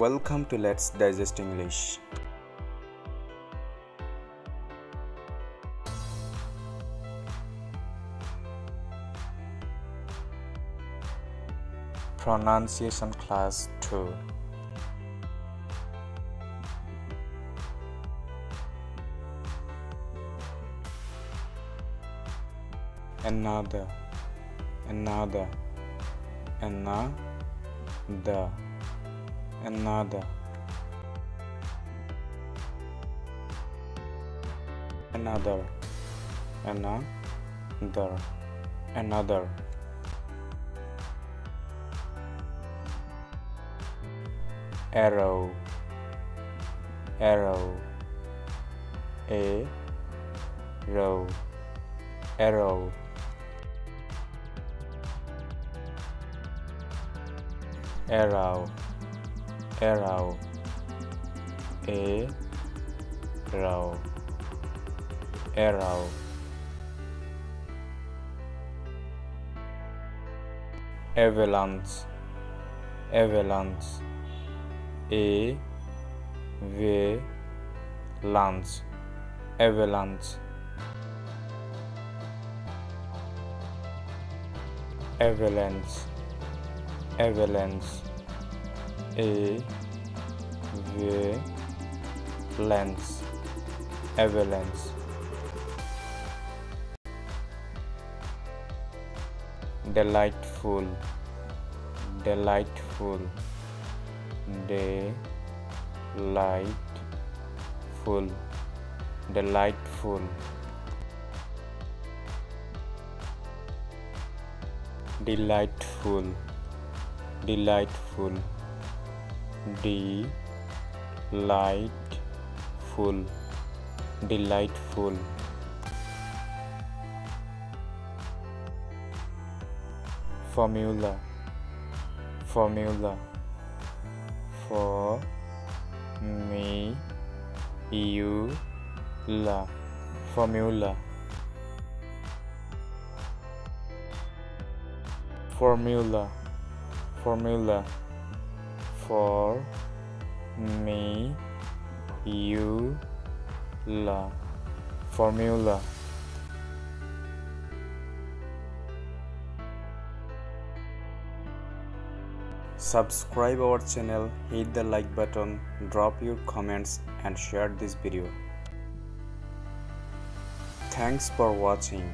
Welcome to Let's Digest English. Pronunciation Class 2 Another, another, another another another another another arrow. Arrow. A. Row. Arrow. Arrow arrow row arrow avalanche avalanche a v lance avalanche avalanche avalanche a v lens. Avalanche. Delightful. Delightful. Delightful. Delightful. Delightful. Delightful delightful delightful. Formula. Formula. For me you la formula. Formula. Formula for me you la formula. Subscribe our channel hit the like button drop your comments and share this video. Thanks for watching